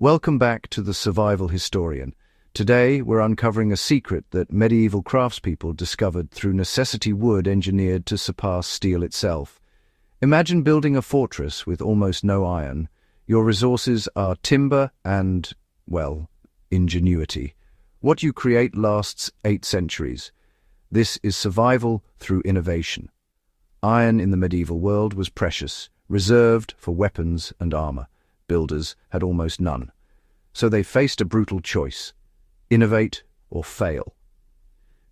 Welcome back to The Survival Historian. Today, we're uncovering a secret that medieval craftspeople discovered through necessity wood engineered to surpass steel itself. Imagine building a fortress with almost no iron. Your resources are timber and, well, ingenuity. What you create lasts eight centuries. This is survival through innovation. Iron in the medieval world was precious, reserved for weapons and armor. Builders had almost none. So they faced a brutal choice innovate or fail.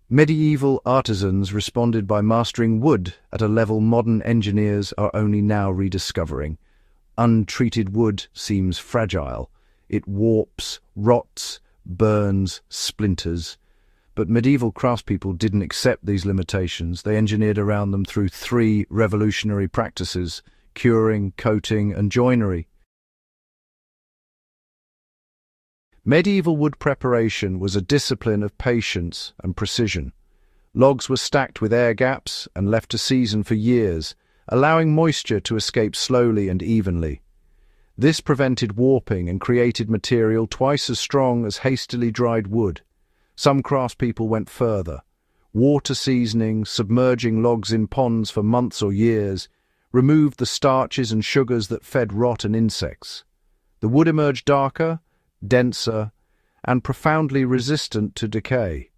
Medieval artisans responded by mastering wood at a level modern engineers are only now rediscovering. Untreated wood seems fragile. It warps, rots, burns, splinters. But medieval craftspeople didn't accept these limitations. They engineered around them through three revolutionary practices curing, coating, and joinery. Medieval wood preparation was a discipline of patience and precision. Logs were stacked with air gaps and left to season for years, allowing moisture to escape slowly and evenly. This prevented warping and created material twice as strong as hastily dried wood. Some craftspeople went further. Water seasoning, submerging logs in ponds for months or years, removed the starches and sugars that fed rot and insects. The wood emerged darker, denser, and profoundly resistant to decay.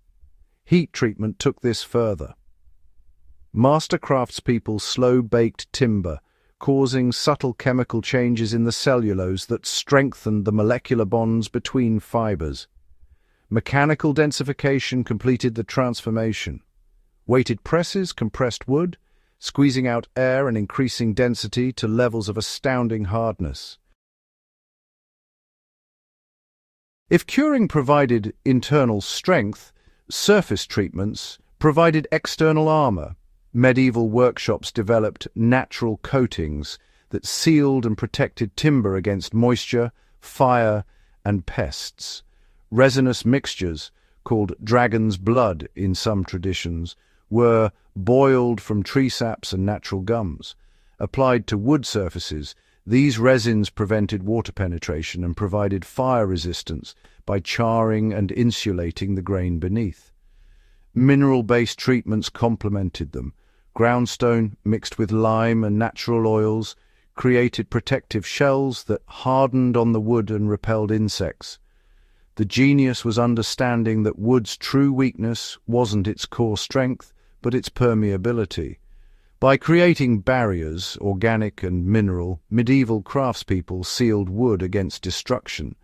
Heat treatment took this further. Master craftspeople slow-baked timber, causing subtle chemical changes in the cellulose that strengthened the molecular bonds between fibers. Mechanical densification completed the transformation. Weighted presses compressed wood, squeezing out air and increasing density to levels of astounding hardness. If curing provided internal strength, surface treatments provided external armor. Medieval workshops developed natural coatings that sealed and protected timber against moisture, fire, and pests. Resinous mixtures, called dragon's blood in some traditions, were boiled from tree saps and natural gums. Applied to wood surfaces, these resins prevented water penetration and provided fire resistance by charring and insulating the grain beneath. Mineral-based treatments complemented them. Groundstone mixed with lime and natural oils created protective shells that hardened on the wood and repelled insects. The genius was understanding that wood's true weakness wasn't its core strength, but its permeability. By creating barriers, organic and mineral, medieval craftspeople sealed wood against destruction.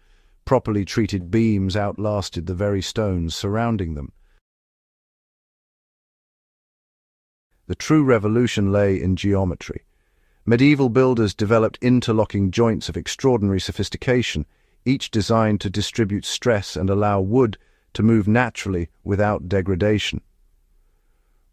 Properly treated beams outlasted the very stones surrounding them. The true revolution lay in geometry. Medieval builders developed interlocking joints of extraordinary sophistication, each designed to distribute stress and allow wood to move naturally without degradation.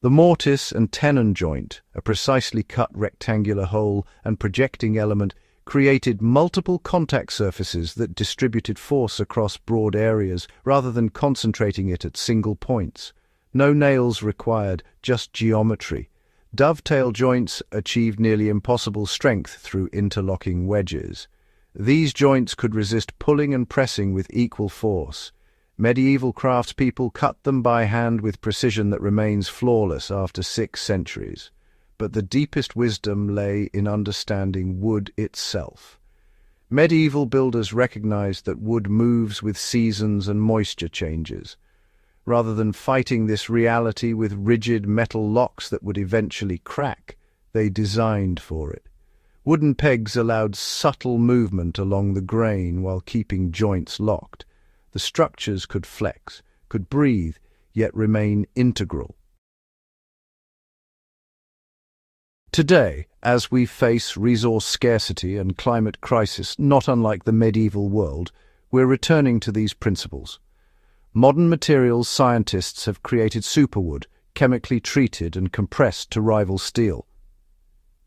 The mortise and tenon joint, a precisely cut rectangular hole and projecting element, created multiple contact surfaces that distributed force across broad areas rather than concentrating it at single points. No nails required, just geometry. Dovetail joints achieved nearly impossible strength through interlocking wedges. These joints could resist pulling and pressing with equal force. Medieval craftspeople cut them by hand with precision that remains flawless after six centuries. But the deepest wisdom lay in understanding wood itself. Medieval builders recognized that wood moves with seasons and moisture changes. Rather than fighting this reality with rigid metal locks that would eventually crack, they designed for it. Wooden pegs allowed subtle movement along the grain while keeping joints locked. The structures could flex, could breathe, yet remain integral. Today, as we face resource scarcity and climate crisis not unlike the medieval world, we're returning to these principles. Modern materials scientists have created superwood, chemically treated and compressed to rival steel.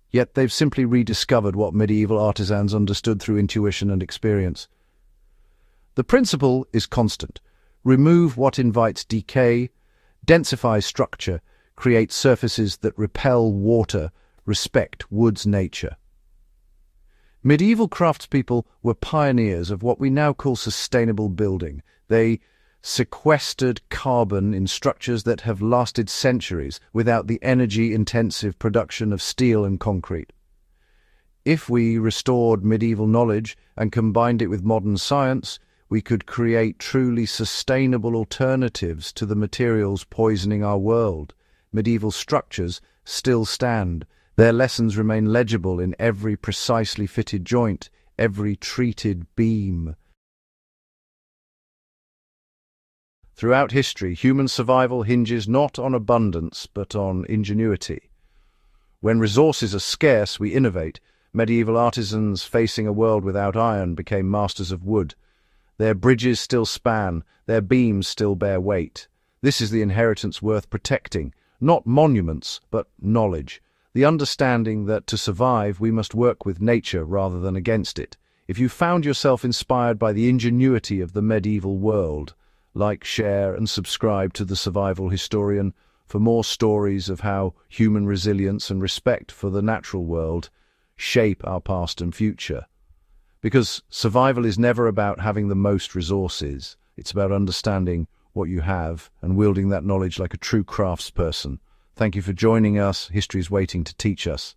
Yet they've simply rediscovered what medieval artisans understood through intuition and experience. The principle is constant. Remove what invites decay, densify structure, create surfaces that repel water, respect wood's nature. Medieval craftspeople were pioneers of what we now call sustainable building. They sequestered carbon in structures that have lasted centuries without the energy-intensive production of steel and concrete. If we restored medieval knowledge and combined it with modern science, we could create truly sustainable alternatives to the materials poisoning our world. Medieval structures still stand, their lessons remain legible in every precisely fitted joint, every treated beam. Throughout history, human survival hinges not on abundance, but on ingenuity. When resources are scarce, we innovate. Medieval artisans facing a world without iron became masters of wood. Their bridges still span, their beams still bear weight. This is the inheritance worth protecting, not monuments, but knowledge the understanding that to survive we must work with nature rather than against it. If you found yourself inspired by the ingenuity of the medieval world, like, share and subscribe to The Survival Historian for more stories of how human resilience and respect for the natural world shape our past and future. Because survival is never about having the most resources. It's about understanding what you have and wielding that knowledge like a true craftsperson. Thank you for joining us. History is waiting to teach us.